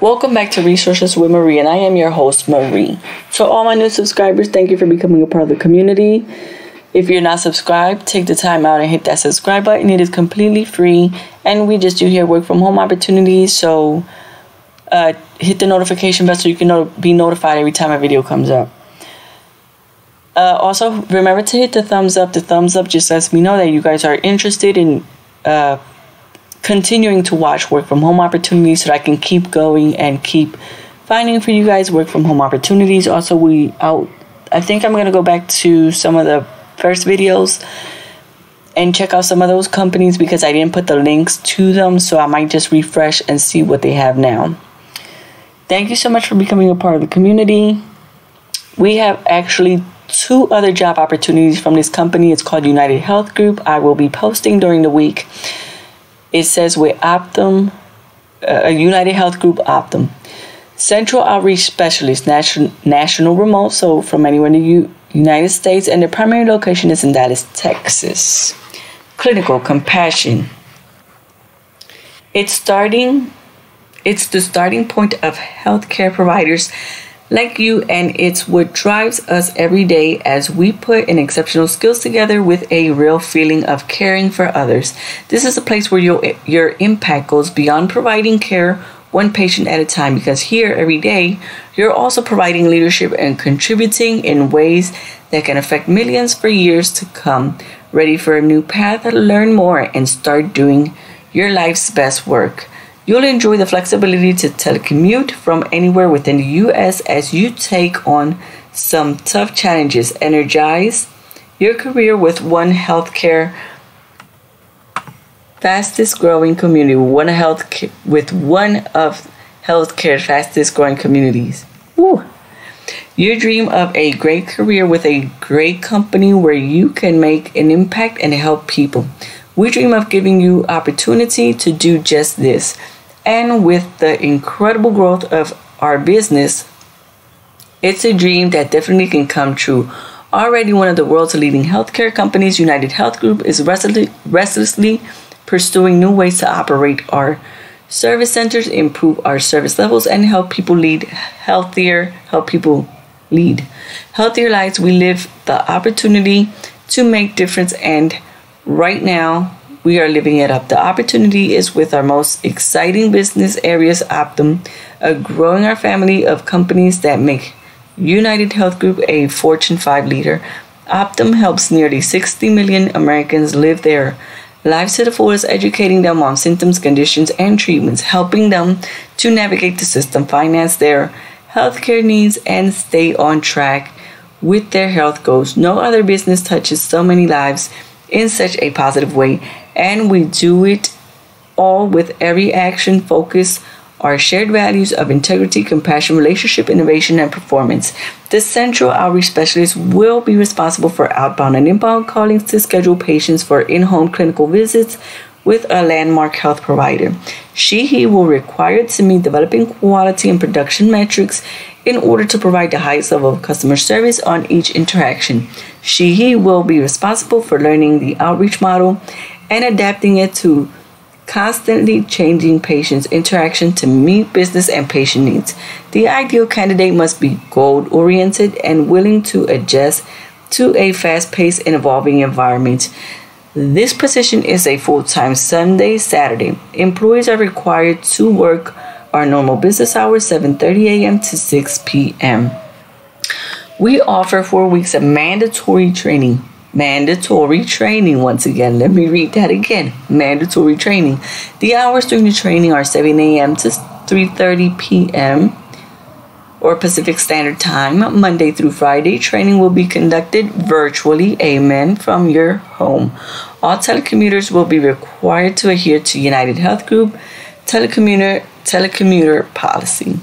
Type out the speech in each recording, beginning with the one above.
Welcome back to Resources with Marie, and I am your host, Marie. So, all my new subscribers, thank you for becoming a part of the community. If you're not subscribed, take the time out and hit that subscribe button. It is completely free, and we just do here work from home opportunities. So, uh, hit the notification bell so you can be notified every time a video comes up. Uh, also, remember to hit the thumbs up. The thumbs up just lets me know that you guys are interested in uh, continuing to watch work from home opportunities so that I can keep going and keep finding for you guys work from home opportunities. Also, we out. I think I'm gonna go back to some of the first videos and check out some of those companies because I didn't put the links to them, so I might just refresh and see what they have now. Thank you so much for becoming a part of the community. We have actually two other job opportunities from this company. It's called United Health Group. I will be posting during the week. It says with Optum, uh, United Health Group Optum. Central Outreach Specialist, national, national remote, so from anywhere in the U- United States, and the primary location is in Dallas, Texas. Clinical Compassion. It's starting, it's the starting point of healthcare providers like you, and it's what drives us every day as we put an exceptional skills together with a real feeling of caring for others. This is a place where your your impact goes beyond providing care one patient at a time because here every day you're also providing leadership and contributing in ways that can affect millions for years to come. Ready for a new path? Learn more and start doing your life's best work. You'll enjoy the flexibility to telecommute from anywhere within the US as you take on some tough challenges. Energize your career with one healthcare fastest growing community, one health with one of healthcare's fastest growing communities. Woo. You dream of a great career with a great company where you can make an impact and help people. We dream of giving you opportunity to do just this. And with the incredible growth of our business, it's a dream that definitely can come true. Already one of the world's leading healthcare companies, United Health Group, is restlessly pursuing new ways to operate our service centers, improve our service levels, and help people lead healthier, help people lead healthier lives. We live the opportunity to make difference, and right now we are living it up. The opportunity is with our most exciting business areas, Optum, uh, growing our family of companies that make United Health Group a Fortune 5 leader. Optum helps nearly 60 million Americans live their lives to the fullest, educating them on symptoms, conditions, and treatments, helping them to navigate the system, finance their healthcare needs, and stay on track with their health goals. No other business touches so many lives in such a positive way, and we do it all with every action focus our shared values of integrity, compassion, relationship, innovation, and performance. The Central Outreach Specialist will be responsible for outbound and inbound callings to schedule patients for in home clinical visits with a landmark health provider. She he will require to meet developing quality and production metrics in order to provide the highest level of customer service on each interaction. She he will be responsible for learning the outreach model and adapting it to constantly changing patients' interaction to meet business and patient needs. The ideal candidate must be goal oriented and willing to adjust to a fast paced and evolving environment. This position is a full time Sunday, Saturday. Employees are required to work our normal business hours 7:30 a.m. to 6 p.m. We offer 4 weeks of mandatory training mandatory training once again. Let me read that again. Mandatory training. The hours during the training are 7 a.m to 3.30 p.m or pacific standard time monday through friday. Training will be conducted virtually. Amen. From your home. All telecommuters will be required to adhere to united health group telecommuter telecommuter policy.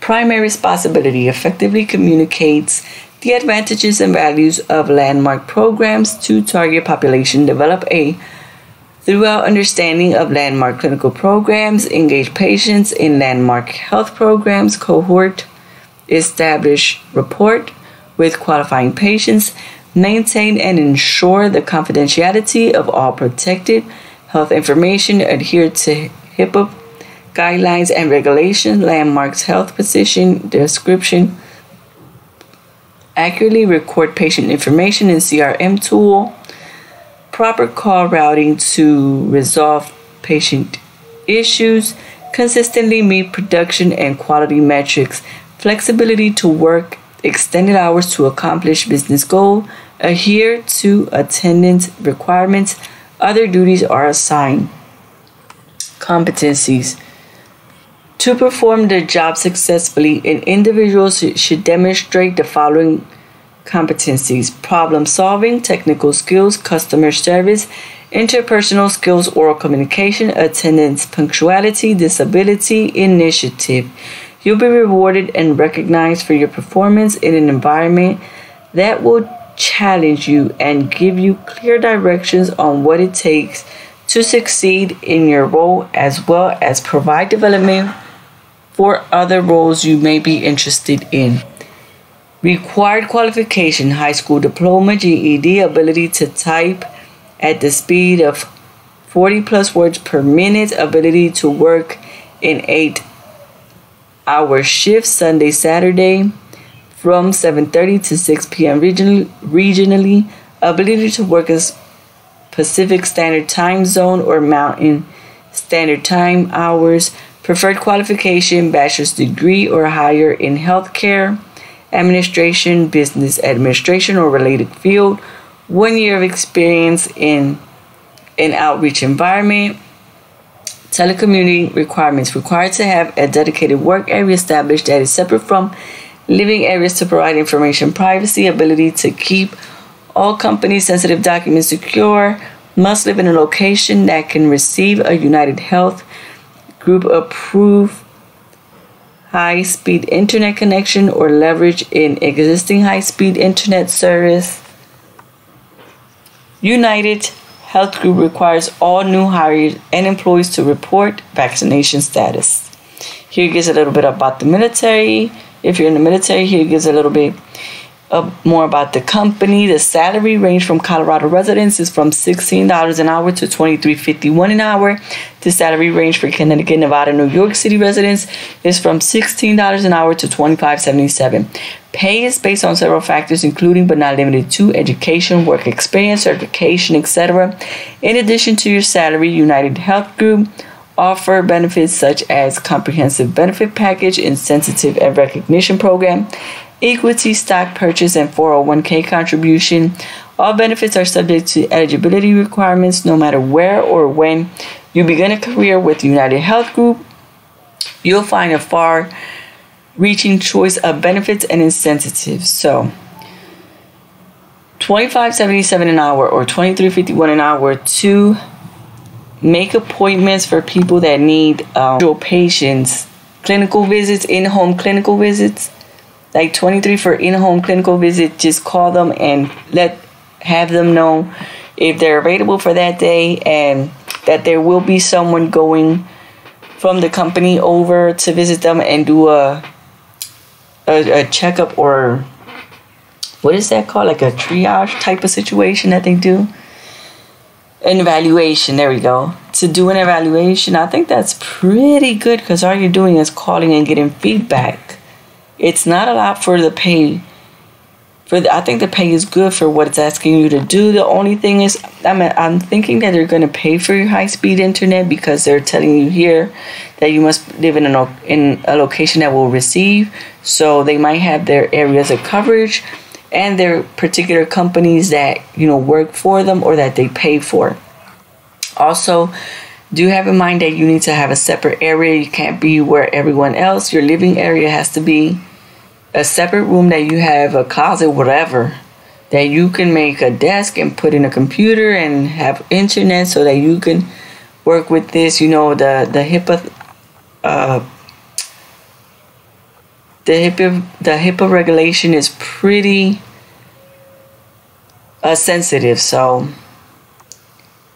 Primary responsibility effectively communicates the advantages and values of landmark programs to target population, develop a throughout understanding of landmark clinical programs, engage patients in landmark health programs, cohort, establish report with qualifying patients, maintain and ensure the confidentiality of all protected health information, adhere to HIPAA guidelines and regulation landmarks health position, description, accurately record patient information in CRM tool, proper call routing to resolve patient issues, consistently meet production and quality metrics, flexibility to work extended hours to accomplish business goal, adhere to attendance requirements, other duties are assigned. Competencies. To perform their job successfully, an individual should demonstrate the following competencies problem solving, technical skills, customer service, interpersonal skills, oral communication, attendance, punctuality, disability, initiative. You'll be rewarded and recognized for your performance in an environment that will challenge you and give you clear directions on what it takes to succeed in your role as well as provide development for other roles you may be interested in. Required qualification high school diploma, GED, ability to type at the speed of 40 plus words per minute, ability to work in 8 hour shifts Sunday, Saturday from 7:30 to 6 p.m. regionally, regionally, ability to work as Pacific Standard Time Zone or Mountain Standard Time hours, preferred qualification, bachelor's degree or higher in healthcare administration, business administration, or related field, one year of experience in an outreach environment, telecommuting requirements. Required to have a dedicated work area established that is separate from living areas to provide information privacy, ability to keep all company sensitive documents secure, must live in a location that can receive a United Health Group approved high speed internet connection or leverage in existing high speed internet service. United Health Group requires all new hires and employees to report vaccination status. Here gives a little bit about the military. If you're in the military, here gives a little bit uh, more about the company. The salary range from Colorado residents is from $16 an hour to $23.51 an hour. The salary range for Connecticut, Nevada, New York City residents is from $16 an hour to $25.77. Pay is based on several factors, including but not limited to education, work experience, certification, etc. In addition to your salary, United Health Group offer benefits such as comprehensive benefit package, incentive and recognition program, equity stock purchase, and 401k contribution. All benefits are subject to eligibility requirements no matter where or when you begin a career with United Health Group. You'll find a far reaching choice of benefits and incentives. So, 25.77 an hour or 23.51 an hour to make appointments for people that need um, patients clinical visits in-home clinical visits like 23 for in-home clinical visit just call them and let have them know if they're available for that day and that there will be someone going from the company over to visit them and do a a, a checkup or what is that called? Like a triage type of situation that they do? An evaluation there we go. To do an evaluation i think that's pretty good because all you're doing is calling and getting feedback it's not a lot for the pay. For the, I think the pay is good for what it's asking you to do. The only thing is, I mean, I'm thinking that they're going to pay for your high speed internet because they're telling you here that you must live in a in a location that will receive. So they might have their areas of coverage and their particular companies that you know work for them or that they pay for. Also, do have in mind that you need to have a separate area. You can't be where everyone else. Your living area has to be a separate room that you have a closet, whatever, that you can make a desk and put in a computer and have internet so that you can work with this. You know, the the HIPAA, uh, the HIPAA, the HIPAA regulation is pretty uh, sensitive, so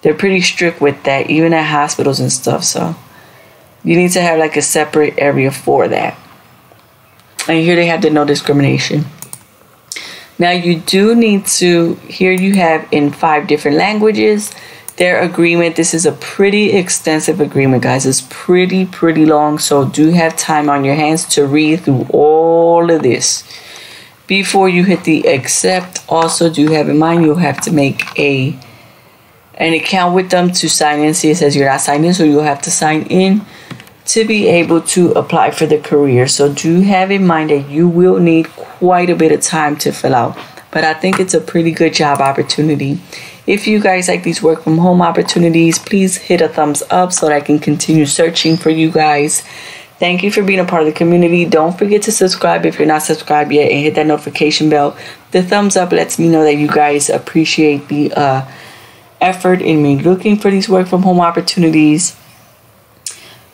they're pretty strict with that, even at hospitals and stuff. So you need to have like a separate area for that. And here they have the no discrimination. Now you do need to, here you have in five different languages. their agreement. This is a pretty extensive agreement, guys. It's pretty, pretty long. So do have time on your hands to read through all of this. Before you hit the accept, also do have in mind you'll have to make a an account with them to sign in. See, it says you're not signed in, so you'll have to sign in to be able to apply for the career. So do have in mind that you will need quite a bit of time to fill out. But I think it's a pretty good job opportunity. If you guys like these work from home opportunities, please hit a thumbs up so that I can continue searching for you guys. Thank you for being a part of the community. Don't forget to subscribe if you're not subscribed yet and hit that notification bell. The thumbs up lets me know that you guys appreciate the uh, effort in me looking for these work from home opportunities.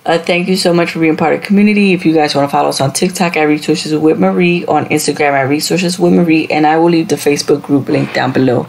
Uh, thank you so much for being part of the community. If you guys want to follow us on TikTok at Resources with Marie, on Instagram at Resources with Marie, and I will leave the Facebook group link down below.